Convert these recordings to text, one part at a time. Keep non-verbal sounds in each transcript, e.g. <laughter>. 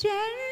जन्म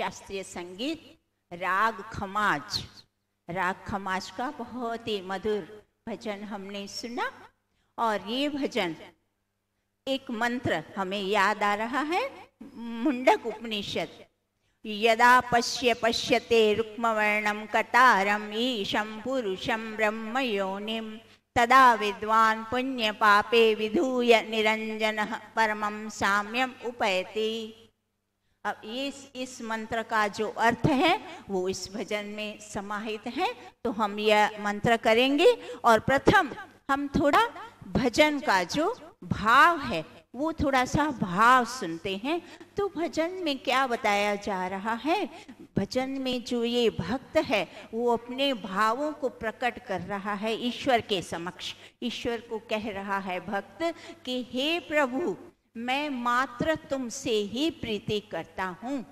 शास्त्रीय संगीत, राग खमाज। राग खमाज का बहुत ही मधुर भजन हमने सुना और ये भजन एक मंत्र हमें याद आ रहा है, मुंडक उपनिषद। यदा पश्य पश्यते कतारम ईशम पुरुषम ब्रह्म ब्रह्मयोनिं, तदा विद्वान् पुण्यपापे विधूय निरंजन परमं साम्यम् उपैति अब इस इस मंत्र का जो अर्थ है, वो इस भजन में समाहित है तो हम यह मंत्र करेंगे। और प्रथम हम थोड़ा भजन का जो भाव है, वो थोड़ा सा भाव सुनते हैं। तो भजन में क्या बताया जा रहा है? भजन में जो ये भक्त है, वो अपने भावों को प्रकट कर रहा है ईश्वर के समक्ष। ईश्वर को कह रहा है, भक्त, कि हे प्रभु मैं मात्र तुमसे ही प्रीति करता हूँ,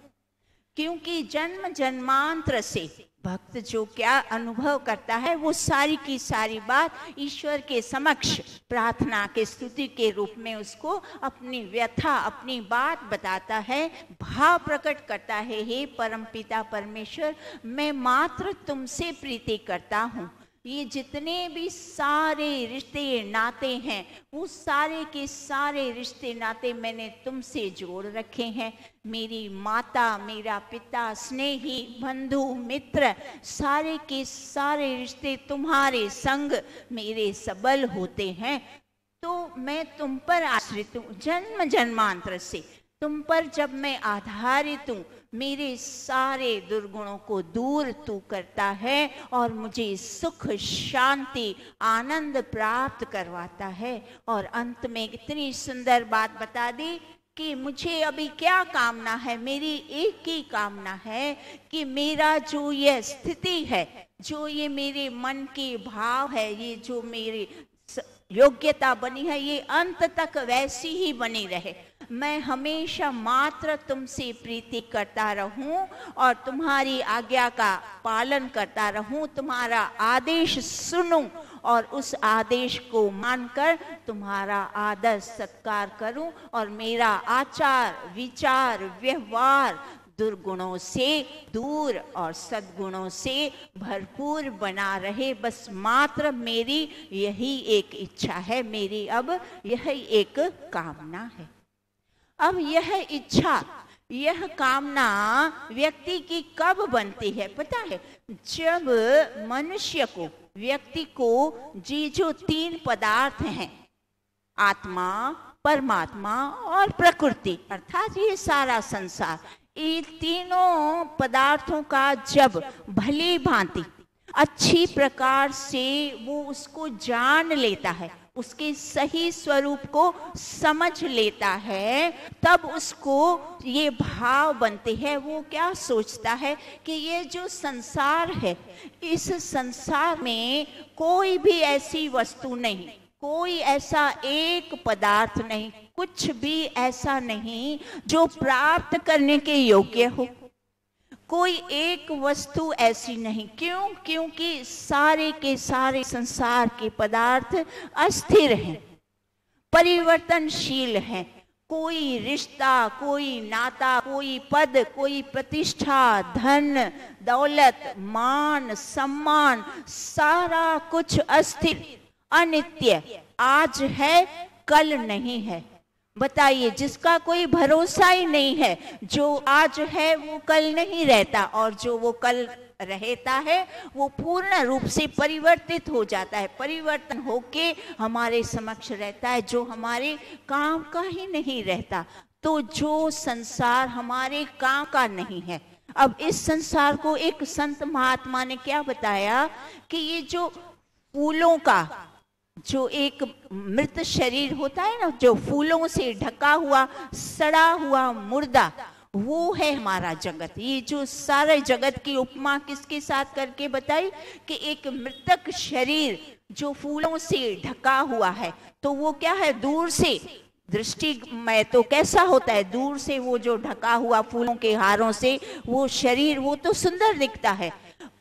क्योंकि जन्म जन्मांतर से भक्त जो क्या अनुभव करता है, वो सारी की सारी बात ईश्वर के समक्ष, प्रार्थना के, स्तुति के रूप में उसको अपनी व्यथा, अपनी बात बताता है, भाव प्रकट करता है, हे परम पिता परमेश्वर, मैं मात्र तुमसे प्रीति करता हूँ ये जितने भी सारे रिश्ते नाते हैं वो सारे के सारे रिश्ते नाते मैंने तुमसे जोड़ रखे हैं। मेरी माता, मेरा पिता, स्नेही, बंधु, मित्र, सारे के सारे रिश्ते तुम्हारे संग मेरे सबल होते हैं। तो मैं तुम पर आश्रित हूँ जन्म जन्मांतर से। तुम पर जब मैं आधारित हूँ, मेरे सारे दुर्गुणों को दूर तू करता है और मुझे सुख, शांति, आनंद प्राप्त करवाता है। और अंत में इतनी सुंदर बात बता दी कि मुझे अभी क्या कामना है? मेरी एक ही कामना है कि मेरा जो यह स्थिति है, जो ये मेरे मन के भाव है, ये जो मेरी योग्यता बनी है, ये अंत तक वैसी ही बनी रहे। मैं हमेशा मात्र तुमसे प्रीति करता रहूँ और तुम्हारी आज्ञा का पालन करता रहूँ, तुम्हारा आदेश सुनूं और उस आदेश को मानकर तुम्हारा आदर सत्कार करूँ और मेरा आचार, विचार, व्यवहार दुर्गुणों से दूर और सद्गुणों से भरपूर बना रहे। बस मात्र मेरी यही एक इच्छा है, मेरी अब यही एक कामना है। अब यह इच्छा, यह कामना व्यक्ति की कब बनती है? पता है, जब मनुष्य को, व्यक्ति को जी जो तीन पदार्थ हैं, आत्मा, परमात्मा और प्रकृति, अर्थात ये सारा संसार इन तीनों पदार्थों का जब भली भांति अच्छी प्रकार से वो उसको जान लेता है उसके सही स्वरूप को समझ लेता है, तब उसको ये भाव बनते हैं। वो क्या सोचता है कि ये जो संसार है, इस संसार में कोई भी ऐसी वस्तु नहीं, कोई ऐसा एक पदार्थ नहीं, कुछ भी ऐसा नहीं जो प्राप्त करने के योग्य हो। कोई एक वस्तु ऐसी नहीं। क्यों? क्योंकि सारे के सारे संसार के पदार्थ अस्थिर हैं, परिवर्तनशील हैं। कोई रिश्ता, कोई नाता, कोई पद, कोई प्रतिष्ठा, धन, दौलत, मान, सम्मान, सारा कुछ अस्थिर, अनित्य, आज है, कल नहीं है। बताइए, जिसका कोई भरोसा ही नहीं है, जो आज है वो कल नहीं रहता और जो वो कल रहता है, वो पूर्ण रूप से परिवर्तित हो जाता है। परिवर्तन होके हमारे समक्ष रहता है, जो हमारे काम का ही नहीं रहता। तो जो संसार हमारे काम का नहीं है। अब इस संसार को एक संत महात्मा ने क्या बताया कि ये जो फूलों का जो एक मृत शरीर होता है ना, जो फूलों से ढका हुआ, सड़ा हुआ मुर्दा, वो है हमारा जगत। ये जो सारे जगत की उपमा किसके साथ करके बताई? कि एक मृतक शरीर जो फूलों से ढका हुआ है तो वो क्या है? दूर से। दृष्टि में तो कैसा होता है? दूर से वो जो ढका हुआ फूलों के हारों से, वो शरीर, वो तो सुंदर दिखता है।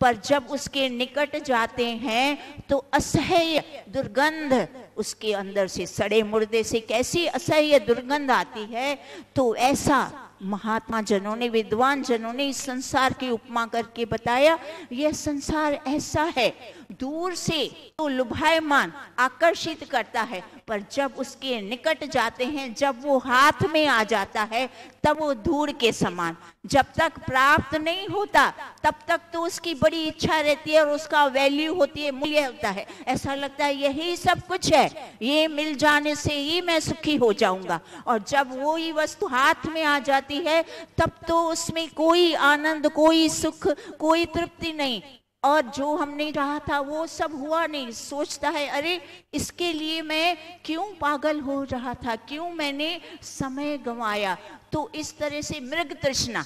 पर जब उसके निकट जाते हैं तो असह्य दुर्गंध उसके अंदर से सड़े मुर्दे से कैसी असह्य दुर्गंध आती है? तो ऐसा महात्मा जनों ने विद्वान जनों ने इस संसार की उपमा करके बताया, यह संसार ऐसा है दूर से तो लुभायमान आकर्षित करता है। पर जब उसके निकट जाते हैं, जब वो हाथ में आ जाता है, तब वो धूड़ के समान। जब तक प्राप्त नहीं होता, तब तक तो उसकी बड़ी इच्छा रहती है और उसका वैल्यू होती है, मूल्य होता है। ऐसा लगता है, यही सब कुछ है। ये मिल जाने से ही मैं सुखी हो जाऊँगा। और जब वो ही वस्तु हाथ में आ जाती है, तब तो उसमें कोई आनंद, कोई सुख, कोई तृप्ति नहीं। और जो हमने चाहा था, वो सब हुआ नहीं। सोचता है, अरे, इसके लिए मैं क्यों पागल हो रहा था? क्यों मैंने समय गंवाया? तो इस तरह से मृग तृष्णा,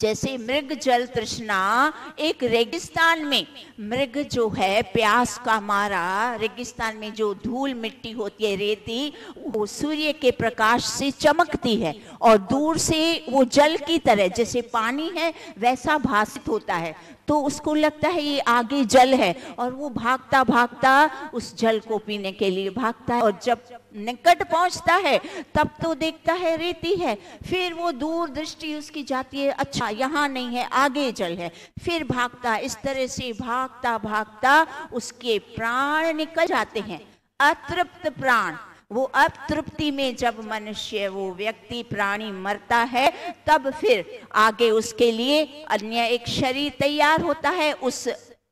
जैसे मृग जल तृष्णा एक रेगिस्तान में, मृग जो है, प्यास का मारा, रेगिस्तान में जो धूल मिट्टी होती है, रेती वो सूर्य के प्रकाश से चमकती है और दूर से वो जल की तरह जैसे पानी है, वैसा भाषित होता है। तो उसको लगता है ये आगे जल है और वो भागता भागता उस जल को पीने के लिए भागता है और जब निकट पहुँचता है, तब तो देखता है, रेती है। फिर वो दूर दृष्टि उसकी जाती है अच्छा यहाँ नहीं है, आगे जल है। फिर भागता, इस तरह से भागता भागता उसके प्राण निकल जाते हैं। अतृप्त प्राण। वो अतृप्ति में जब मनुष्य वो व्यक्ति, प्राणी मरता है, तब फिर आगे उसके लिए अन्य एक शरीर तैयार होता है। उस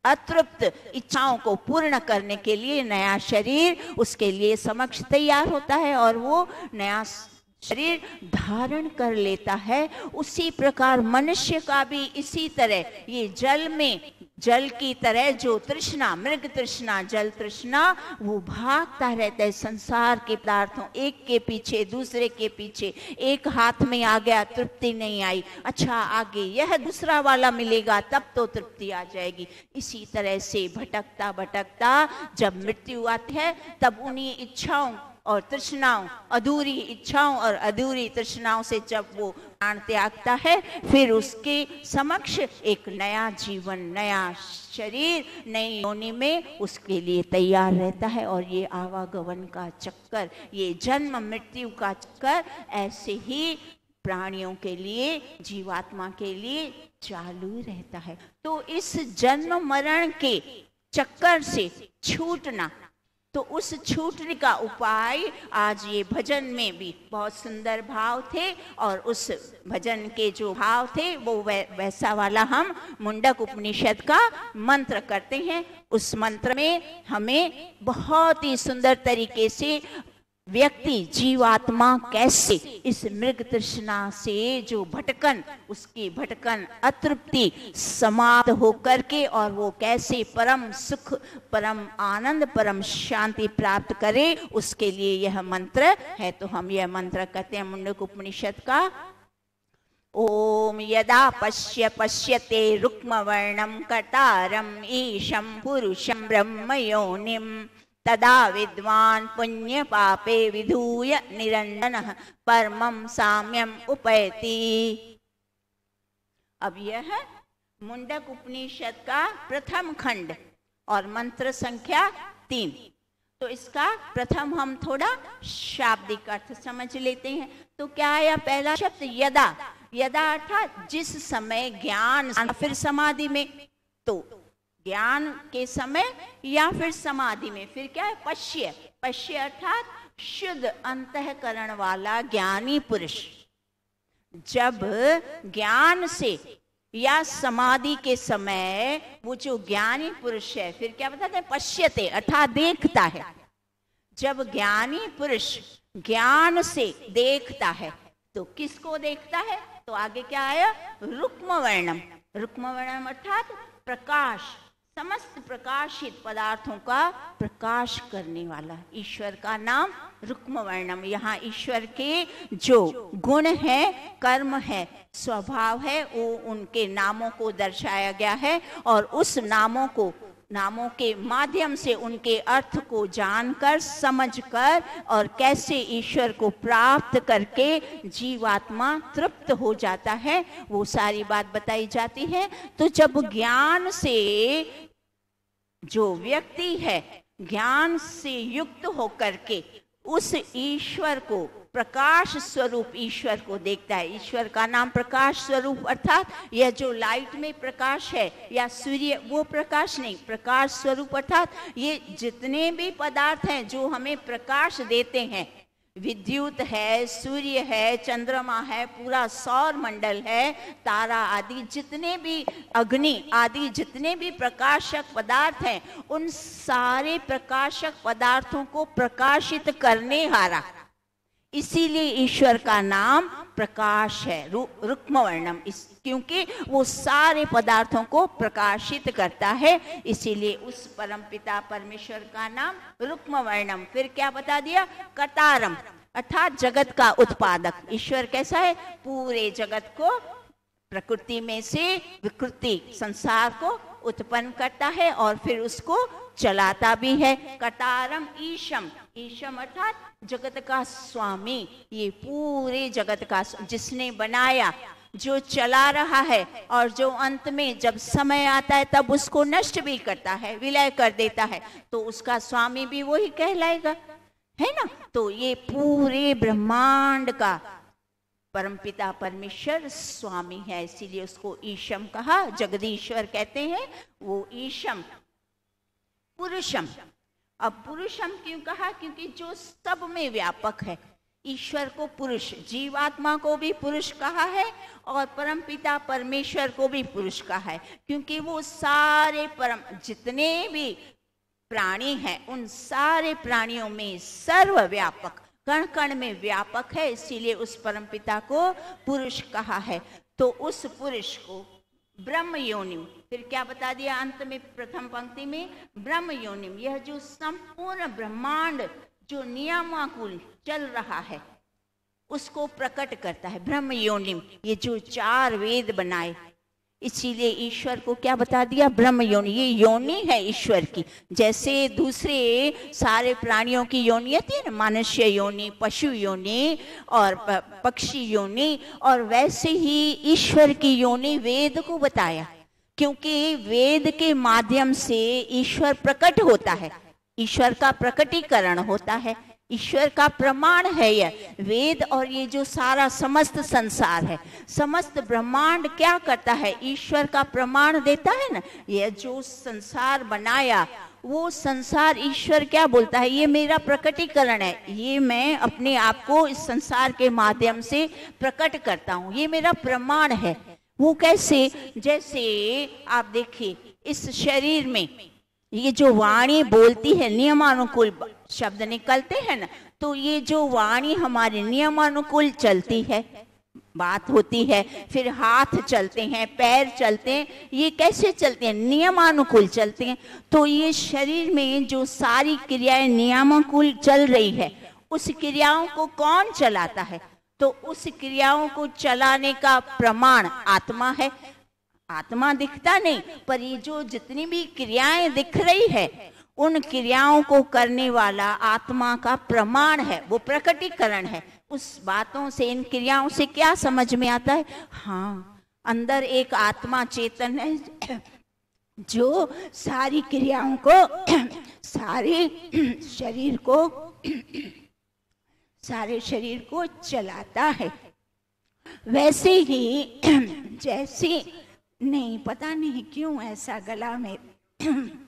अतृप्त इच्छाओं को पूर्ण करने के लिए नया शरीर, उसके लिए समक्ष तैयार होता है और वो नया शरीर धारण कर लेता है। उसी प्रकार मनुष्य का भी इसी तरह, ये जल में जल की तरह जो तृष्णा, मृग तृष्णा, जल तृष्णा, वो भागता रहता है संसार के पदार्थों, एक के पीछे, दूसरे के पीछे। एक हाथ में आ गया, तृप्ति नहीं आई। अच्छा आगे यह दूसरा वाला मिलेगा, तब तो तृप्ति आ जाएगी। इसी तरह से भटकता भटकता जब मृत्यु आती है, तब उन्हीं इच्छाओं और तृष्णाओं, अधूरी इच्छाओं और अधूरी तृष्णाओं से जब वो प्राण त्यागता है, फिर उसके समक्ष एक नया जीवन, नया शरीर, नई योनि में उसके लिए तैयार रहता है। और ये आवागमन का चक्कर, ये जन्म मृत्यु का चक्कर, ऐसे ही प्राणियों के लिए, जीवात्मा के लिए चालू रहता है। तो इस जन्म मरण के चक्कर से छूटना तो उस छूटने का उपाय आज ये भजन में भी बहुत सुंदर भाव थे और उस भजन के जो भाव थे वो वै, वैसा वाला हम मुंडक उपनिषद का मंत्र करते हैं। उस मंत्र में हमें बहुत ही सुंदर तरीके से व्यक्ति जीवात्मा कैसे इस मृग तृष्णा से जो भटकन, उसकी भटकन अतृप्ति समाप्त होकर के और वो कैसे परम सुख, परम आनंद, परम शांति प्राप्त करे, उसके लिए यह मंत्र है। तो हम यह मंत्र कहते हैं मुंडक उपनिषद का। ओम यदा पश्य पश्यते रुक्म वर्णम कटारम ईशम पुरुषम ब्रह्म योनिम तदा विद्वान पुण्य पापे विधूय निरंजन परमम साम्यम उपैति। अब यह मुंडक उपनिषद का प्रथम खंड और मंत्र संख्या तीन। तो इसका प्रथम हम थोड़ा शाब्दिक अर्थ समझ लेते हैं। तो क्या आया पहला शब्द? यदा। यदा अर्थात जिस समय ज्ञान फिर समाधि में। तो ज्ञान के समय या फिर समाधि में? फिर क्या है? पश्य। पश्य अर्थात शुद्ध अंतकरण वाला ज्ञानी पुरुष। जब ज्ञान से या समाधि के समय वो जो ज्ञानी पुरुष है, फिर क्या बताते हैं? पश्यते अर्थात देखता है। जब ज्ञानी पुरुष ज्ञान से देखता है तो किसको देखता है? तो आगे क्या आया? रुक्म वर्णम रुक्म वर्णम अर्थात प्रकाश। समस्त प्रकाशित पदार्थों का प्रकाश करने वाला ईश्वर का नाम रुक्म वर्णम यहाँ ईश्वर के जो गुण है, कर्म है, स्वभाव है, वो उनके नामों को दर्शाया गया है और उस नामों को नामों के माध्यम से उनके अर्थ को जानकर, समझकर और कैसे ईश्वर को प्राप्त करके जीवात्मा तृप्त हो जाता है, वो सारी बात बताई जाती है। तो जब ज्ञान से जो व्यक्ति है, ज्ञान से युक्त होकर के उस ईश्वर को प्रकाश स्वरूप ईश्वर को देखता है। ईश्वर का नाम प्रकाश स्वरूप, अर्थात यह जो लाइट में प्रकाश है या सूर्य, वो प्रकाश नहीं, प्रकाश स्वरूप, अर्थात ये जितने भी पदार्थ हैं जो हमें प्रकाश देते हैं। विद्युत है, सूर्य है, चंद्रमा है, पूरा सौर मंडल है, तारा आदि जितने भी अग्नि आदि जितने भी प्रकाशक पदार्थ हैं, उन सारे प्रकाशक पदार्थों को प्रकाशित करने हारा। इसीलिए ईश्वर का नाम प्रकाश है रुक्म वर्णम इस, क्योंकि वो सारे पदार्थों को प्रकाशित करता है, इसीलिए उस परम पिता परमेश्वर का नाम रुक्म वर्णम फिर क्या बता दिया? कतारम अर्थात जगत का उत्पादक। ईश्वर कैसा है? पूरे जगत को, प्रकृति में से विकृति संसार को उत्पन्न करता है और फिर उसको चलाता भी है। कतारम ईशम ईशम अर्थात जगत का स्वामी, ये पूरे जगत का जिसने बनाया, जो चला रहा है और जो अंत में जब समय आता है, तब उसको नष्ट भी करता है, विलय कर देता है तो उसका स्वामी भी वही कहलाएगा, है ना? तो ये पूरे ब्रह्मांड का परमपिता परमेश्वर स्वामी है, इसीलिए उसको ईशम कहा, जगदीश्वर कहते हैं, वो ईशम, पुरुषम। अब पुरुष हम क्यों कहा? क्योंकि जो सब में व्यापक है। ईश्वर को पुरुष, जीवात्मा को भी पुरुष कहा है और परम पिता परमेश्वर को भी पुरुष कहा है। क्योंकि वो सारे परम, जितने भी प्राणी हैं, उन सारे प्राणियों में सर्वव्यापक कण कण में व्यापक है, इसीलिए उस परम पिता को पुरुष कहा है। तो उस पुरुष को ब्रह्म योनिम फिर क्या बता दिया अंत में, प्रथम पंक्ति में ब्रह्म योनिम यह जो संपूर्ण ब्रह्मांड, जो नियमाकुल चल रहा है, उसको प्रकट करता है ब्रह्म योनिम ये जो चार वेद बनाए, इसीलिए ईश्वर को क्या बता दिया ब्रह्म योनि ये योनि है ईश्वर की, जैसे दूसरे सारे प्राणियों की योनि आती है ना, मनुष्य योनि, पशु योनि और पक्षी योनि, और वैसे ही ईश्वर की योनि वेद को बताया। क्योंकि वेद के माध्यम से ईश्वर प्रकट होता है। ईश्वर का प्रकटीकरण होता है। ईश्वर का प्रमाण है यह। वेद और ये जो सारा समस्त संसार है, समस्त ब्रह्मांड क्या करता है? ईश्वर का प्रमाण देता है ना? यह जो संसार बनाया, वो संसार ईश्वर क्या बोलता है? ये मेरा प्रकटीकरण है। ये मैं अपने आप को इस संसार के माध्यम से प्रकट करता हूँ। ये मेरा प्रमाण है। वो कैसे? जैसे आप देखिए, इस शरीर में ये जो वाणी बोलती है, नियमानुकूल शब्द निकलते हैं ना तो ये जो वाणी हमारे नियमानुकूल चलती है, बात होती है, फिर हाथ चलते हैं, पैर चलते हैं, ये कैसे चलते हैं? नियमानुकूल चलते हैं। तो ये शरीर में जो सारी क्रियाएँ नियमानुकूल चल रही है, उस क्रियाओं को कौन चलाता है? तो उस क्रियाओं को चलाने का प्रमाण आत्मा है। आत्मा दिखता नहीं, पर ये जो जितनी भी क्रियाएँ दिख रही है, उन क्रियाओं को करने वाला आत्मा का प्रमाण है, वो प्रकटीकरण है। उस बातों से, इन क्रियाओं से क्या समझ में आता है? हाँ अंदर एक आत्मा चेतन है, जो सारी क्रियाओं को, सारे शरीर को सारे शरीर को चलाता है। वैसे ही, <clears throat> जैसे, नहीं, पता नहीं क्यों ऐसा गला में, <clears throat>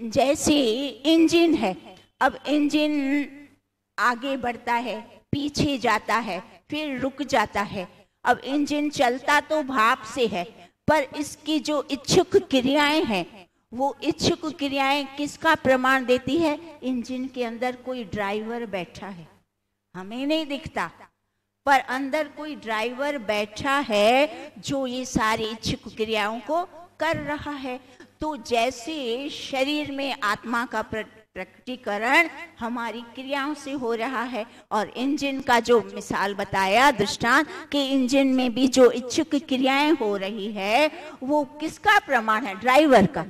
जैसे इंजन है, अब इंजन आगे बढ़ता है, पीछे जाता है, फिर रुक जाता है। अब इंजन चलता तो भाप से है, पर इसकी जो इच्छुक क्रियाएँ हैं वो इच्छुक क्रियाएँ किसका प्रमाण देती है? इंजन के अंदर कोई ड्राइवर बैठा है। हमें नहीं दिखता, पर अंदर कोई ड्राइवर बैठा है जो ये सारी इच्छुक क्रियाओं को कर रहा है। तो जैसे शरीर में आत्मा का प्रकटीकरण हमारी क्रियाओं से हो रहा है, और इंजन का जो मिसाल बताया, दृष्टांत, कि इंजन में भी जो इच्छुक क्रियाएँ हो रही है, वो किसका प्रमाण है? ड्राइवर का।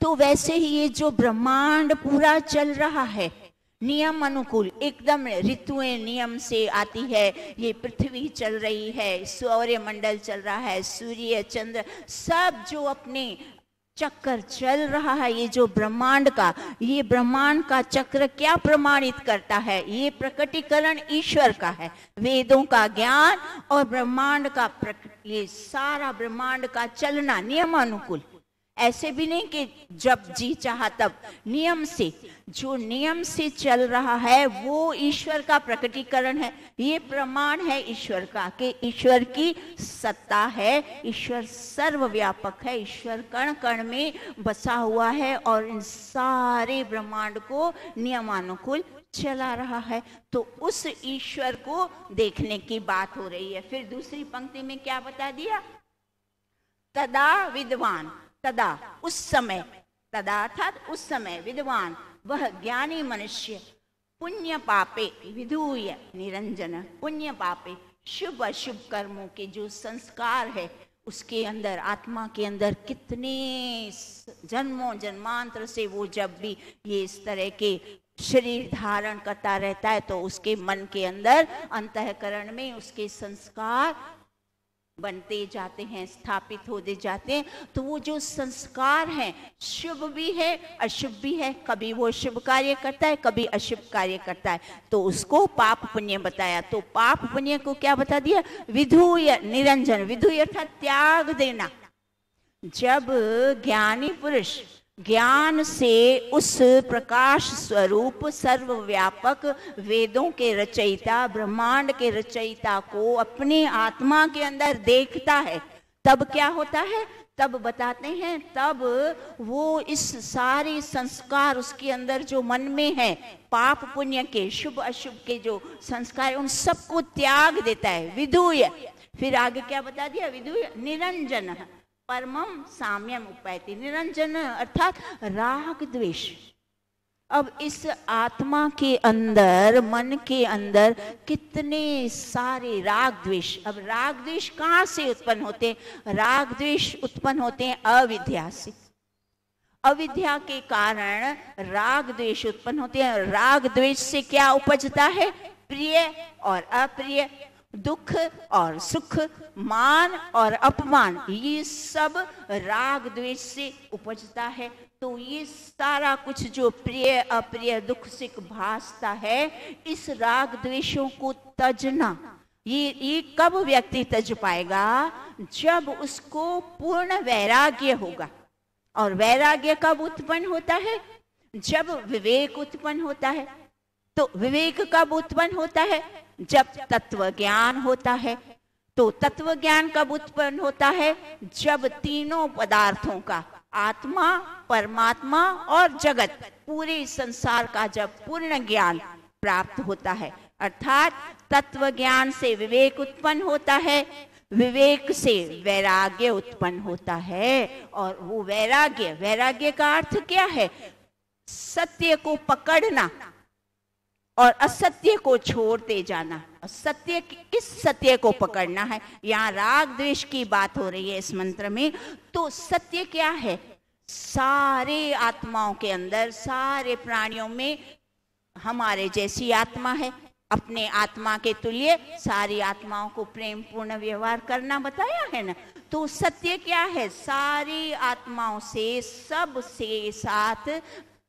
तो वैसे ही ये जो ब्रह्मांड पूरा चल रहा है, नियम अनुकूल, एकदम ऋतुएँ नियम से आती है, ये पृथ्वी चल रही है, सौर्य मंडल चल रहा है, सूर्य, चंद्र, सब जो अपने चक्कर चल रहा है, ये जो ब्रह्मांड का, ये ब्रह्मांड का चक्र क्या प्रमाणित करता है? ये प्रकटीकरण ईश्वर का है। वेदों का ज्ञान और ब्रह्मांड का प्रक... ये सारा ब्रह्मांड का चलना नियम अनुकूल। ऐसे भी नहीं कि जब जी चाह तब। नियम से, जो नियम से चल रहा है, वो ईश्वर का प्रकटीकरण है। ये प्रमाण है ईश्वर का कि ईश्वर की सत्ता है, ईश्वर सर्वव्यापक है, ईश्वर कण कण में बसा हुआ है और इन सारे ब्रह्मांड को नियमानुकूल चला रहा है। तो उस ईश्वर को देखने की बात हो रही है। फिर दूसरी पंक्ति में क्या बता दिया? तदा विद्वान। तदा उस समय, तदा अर्थात उस समय विद्वान, वह ज्ञानी मनुष्य पुण्य पापे विधूय निरंजन। पुण्य पापे शुभ अशुभ कर्मों के जो संस्कार है, उसके अंदर, आत्मा के अंदर कितने जन्मों जन्मांतर से वो जब भी ये इस तरह के शरीर धारण करता रहता है तो उसके मन के अंदर अंतकरण में उसके संस्कार बनते जाते हैं, स्थापित होते जाते हैं तो वो जो संस्कार है, शुभ भी है, अशुभ भी है। कभी वो शुभ कार्य करता है, कभी अशुभ कार्य करता है। तो उसको पाप पुण्य बताया। तो पाप पुण्य को क्या बता दिया? विधुय निरंजन। विधु अर्थात त्याग देना। जब ज्ञानी पुरुष ज्ञान से उस प्रकाश स्वरूप सर्वव्यापक वेदों के रचयिता, ब्रह्मांड के रचयिता को अपनी आत्मा के अंदर देखता है। तब क्या होता है? तब बताते हैं, तब वो इस सारे संस्कार उसके अंदर जो मन में है, पाप पुण्य के, शुभ अशुभ के जो संस्कार उन सबको त्याग देता है। विधुय। फिर आगे क्या बता दिया? विधुय। निरंजन। परमम साम्यम उपायती निरंजन अर्थात राग द्वेष। अब इस आत्मा के अंदर, मन के अंदर कितने सारे राग द्वेष। अब राग द्वेष कहाँ से उत्पन्न होते हैं? राग द्वेष उत्पन्न होते हैं अविद्या से। अविद्या के कारण राग द्वेष उत्पन्न होते हैं। राग द्वेष से क्या उपजता है? प्रिय और अप्रिय। दुख और सुख, मान और अपमान, ये सब राग द्वेष से उपजता है। तो ये सारा कुछ जो प्रिय, अप्रिय, दुख, सिख भासता है, इस राग द्वेषों को तजना, ये ये कब व्यक्ति तज पाएगा? जब उसको पूर्ण वैराग्य होगा। और वैराग्य कब उत्पन्न होता है? जब विवेक उत्पन्न होता है। तो विवेक कब उत्पन्न होता है? जब तत्व ज्ञान होता है तो तत्व ज्ञान कब उत्पन्न होता है? जब तीनों पदार्थों का, आत्मा, परमात्मा और जगत, पूरे संसार का जब पूर्ण ज्ञान प्राप्त होता है, अर्थात तत्व ज्ञान से विवेक उत्पन्न होता है, विवेक से वैराग्य उत्पन्न होता है, और वो वैराग्य वैराग्य का अर्थ क्या है? सत्य को पकड़ना और असत्य को छोड़ते जाना। सत्य किस सत्य को पकड़ना है? यहाँ राग द्वेष की बात हो रही है इस मंत्र में। तो सत्य क्या है? सारे आत्माओं के अंदर, सारे प्राणियों में हमारे जैसी आत्मा है। अपने आत्मा के तुल्य सारी आत्माओं को प्रेम पूर्ण व्यवहार करना बताया है ना? तो सत्य क्या है? सारी आत्माओं से सबसे साथ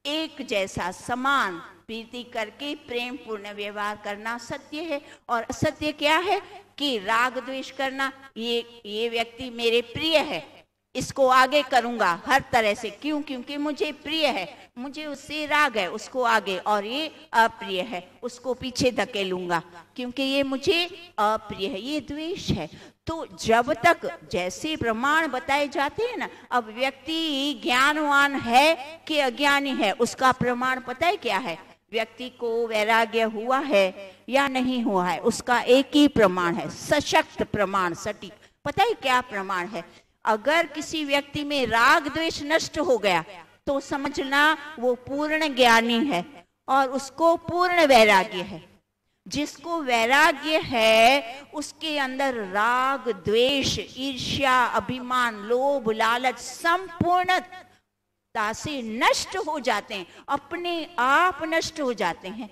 एक जैसा, समान प्रीति करके प्रेम पूर्ण व्यवहार करना सत्य है। और असत्य क्या है? कि राग द्वेष करना, ये ये व्यक्ति मेरे प्रिय है। इसको आगे करूँगा हर तरह से। क्यों? क्योंकि मुझे प्रिय है। मुझे उससे राग है, उसको आगे। और ये अप्रिय है, उसको पीछे धकेलूँगा। क्योंकि ये मुझे अप्रिय है, ये द्वेष है। तो जब तक जैसे प्रमाण बताए जाते हैं ना, अब व्यक्ति ज्ञानवान है कि अज्ञानी है, उसका प्रमाण पता है क्या है? व्यक्ति को वैराग्य हुआ है या नहीं हुआ है, उसका एक ही प्रमाण है, सशक्त प्रमाण, सटीक। पता है क्या प्रमाण है? अगर किसी व्यक्ति में राग द्वेष नष्ट हो गया तो समझना वो पूर्ण ज्ञानी है और उसको पूर्ण वैराग्य है। जिसको वैराग्य है, उसके अंदर राग, द्वेष, ईर्ष्या, अभिमान, लोभ, लालच संपूर्ण से नष्ट हो जाते हैं, अपने आप नष्ट हो जाते हैं।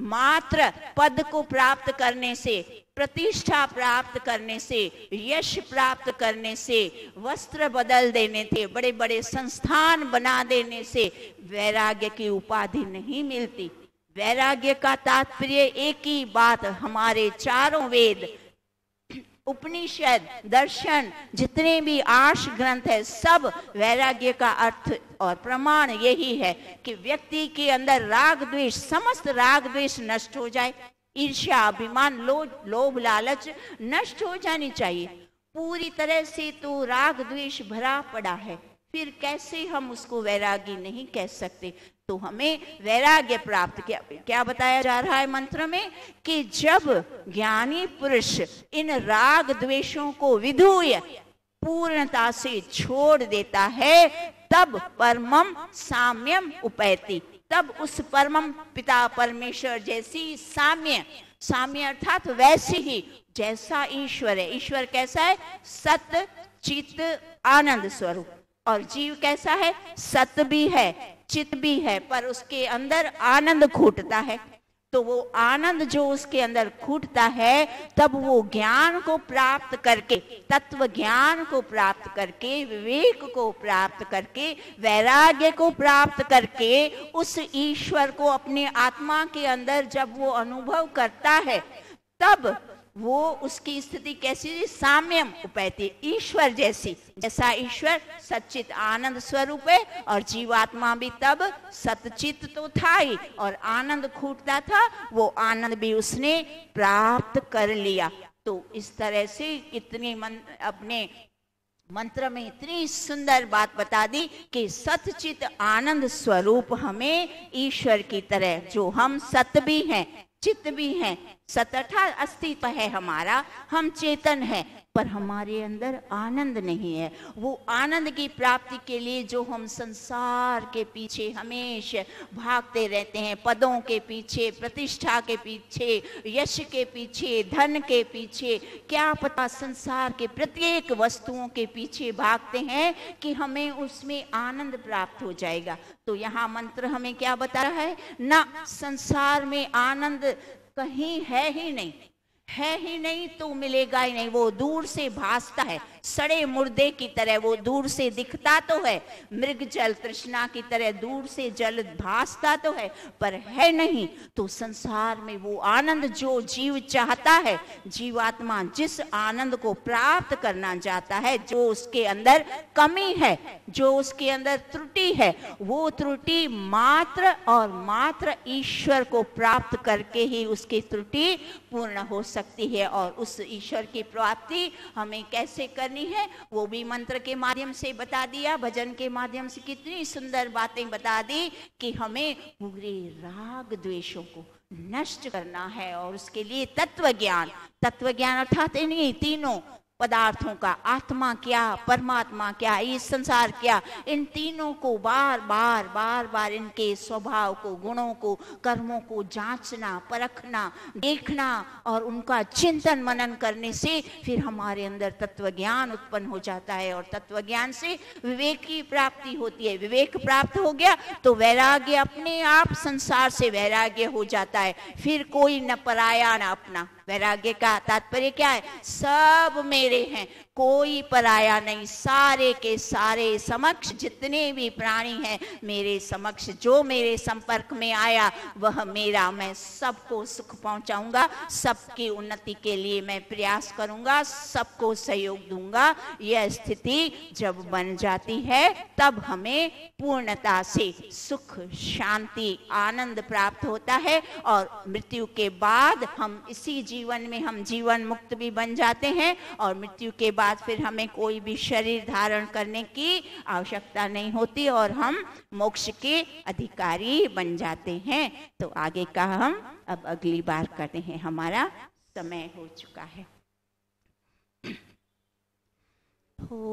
मात्र पद को प्राप्त करने से, प्रतिष्ठा प्राप्त करने से, यश प्राप्त करने से, वस्त्र बदल देने थे बड़े बड़े संस्थान बना देने से, वैराग्य की उपाधि नहीं मिलती। वैराग्य का तात्पर्य एक ही बात, हमारे चारों वेद उपनिषद, दर्शन, जितने भी आश ग्रंथ है, सब वैराग्य का अर्थ और प्रमाण यही है कि व्यक्ति के अंदर राग द्वेष, समस्त राग द्वेष नष्ट हो जाए, ईर्ष्या, अभिमान, लोभ लोभ, लालच नष्ट हो जानी चाहिए। पूरी तरह से तो राग द्वेष भरा पड़ा है। फिर कैसे हम उसको वैरागी नहीं कह सकते? तो हमें वैराग्य प्राप्त किया, क्या बताया जा रहा है मंत्र में? कि जब ज्ञानी पुरुष इन राग द्वेषों को विधुय पूर्णता से छोड़ देता है, तब परमम साम्यम उपैती। तब उस परमम पिता परमेश्वर जैसी साम्य साम्य अर्थात वैसे ही, जैसा ईश्वर है। ईश्वर कैसा है? सत्य चित्त, आनंद स्वरूप। और जीव कैसा है? सत्य भी है, चित भी है, पर उसके अंदर आनंद खूटता है। तो वो आनंद जो उसके अंदर खूटता है, तब वो ज्ञान को प्राप्त करके, तत्व ज्ञान को प्राप्त करके, विवेक को प्राप्त करके, वैराग्य को प्राप्त करके, उस ईश्वर को अपने आत्मा के अंदर जब वो अनुभव करता है, तब वो उसकी स्थिति कैसी थी साम्यम उपैती, ईश्वर जैसी। जैसा ईश्वर सचित आनंद स्वरूप है और जीवात्मा भी तब सतचित तो था ही और आनंद खूटता था, वो आनंद भी उसने प्राप्त कर लिया। तो इस तरह से कितनी मन, अपने मंत्र में इतनी सुंदर बात बता दी कि सतचित आनंद स्वरूप हमें ईश्वर की तरह, जो हम सत भी हैं, चित्त भी हैं सतठा अस्तित्व है हमारा, हम चेतन है, पर हमारे अंदर आनंद नहीं है। वो आनंद की प्राप्ति के लिए जो हम संसार के पीछे हमेशा भागते रहते हैं, पदों के पीछे, प्रतिष्ठा के पीछे, यश के पीछे, धन के पीछे, क्या पता संसार के प्रत्येक वस्तुओं के पीछे भागते हैं कि हमें उसमें आनंद प्राप्त हो जाएगा। तो यहाँ मंत्र हमें क्या बता रहा है? ना, संसार में आनंद कहीं है ही नहीं। है ही नहीं तो मिलेगा ही नहीं। वो दूर से भासता है। सड़े मुर्दे की तरह वो दूर से दिखता तो है, मृग जल तृष्णा की तरह दूर से जल भासता तो है, पर है नहीं तो संसार में वो आनंद जो जीव चाहता है, जीवात्मा जिस आनंद को प्राप्त करना चाहता है, जो उसके अंदर कमी है, जो उसके अंदर त्रुटि है, वो त्रुटि मात्र और मात्र ईश्वर को प्राप्त करके ही उसकी त्रुटि पूर्ण हो सकती है और उस ईश्वर की प्राप्ति हमें कैसे करनी करनी है, वो भी मंत्र के माध्यम से बता दिया, भजन के माध्यम से कितनी सुंदर बातें बता दी कि हमें पूरे राग द्वेषों को नष्ट करना है और उसके लिए तत्व ज्ञान तत्व ज्ञान अर्थात नहीं तीनों पदार्थों का, आत्मा क्या, परमात्मा क्या ये संसार क्या, इन तीनों को बार बार बार बार इनके स्वभाव को, गुणों को, कर्मों को जांचना, परखना, देखना और उनका चिंतन मनन करने से फिर हमारे अंदर तत्व ज्ञान उत्पन्न हो जाता है और तत्व ज्ञान से विवेक की प्राप्ति होती है। विवेक प्राप्त हो गया तो वैराग्य अपने आप संसार से वैराग्य हो जाता है। फिर कोई न पराया न अपना। वैराग्य का तात्पर्य क्या है? सब मेरे हैं। कोई पराया नहीं। सारे के सारे समक्ष जितने भी प्राणी हैं, मेरे समक्ष जो मेरे संपर्क में आया, वह मेरा मैं सबको सुख पहुंचाऊँगा, सबकी उन्नति के लिए मैं प्रयास करूँगा, सबको सहयोग दूँगा। यह स्थिति जब बन जाती है, तब हमें पूर्णता से सुख, शांति, आनंद प्राप्त होता है और मृत्यु के बाद हम इसी जीवन में हम जीवन मुक्त भी बन जाते हैं और मृत्यु के बाद बाद फिर हमें कोई भी शरीर धारण करने की आवश्यकता नहीं होती और हम मोक्ष के अधिकारी बन जाते हैं। तो आगे का हम अब अगली बार करते हैं। हमारा समय हो चुका है। <clears throat> ॐ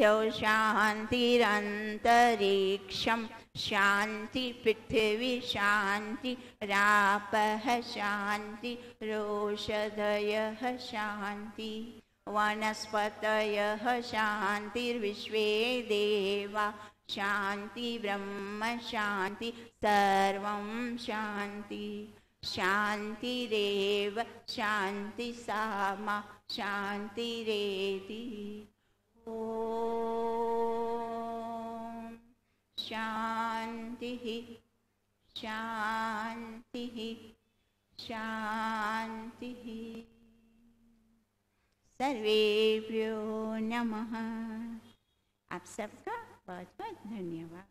द्यौ शान्तिरन्तरिक्षं। शान्ति पृथिवी शान्ति, रापः शान्ति रोषधयः शान्ति, वनस्पतयः शान्तिर्विश्वे देवा। शान्ति, ब्रह्म शान्ति, सर्वं शान्ति। शान्तिरेव शान्ति सामा शान्तिरेति। शान्तिः शान्तिः शान्तिः सर्वेभ्यो नमः। आप सबका बहुत बहुत धन्यवाद।